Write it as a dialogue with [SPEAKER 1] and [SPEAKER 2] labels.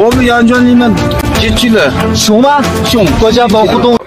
[SPEAKER 1] 我们羊圈里面进去了，
[SPEAKER 2] 熊吗？
[SPEAKER 1] 熊，
[SPEAKER 2] 国家保护动物。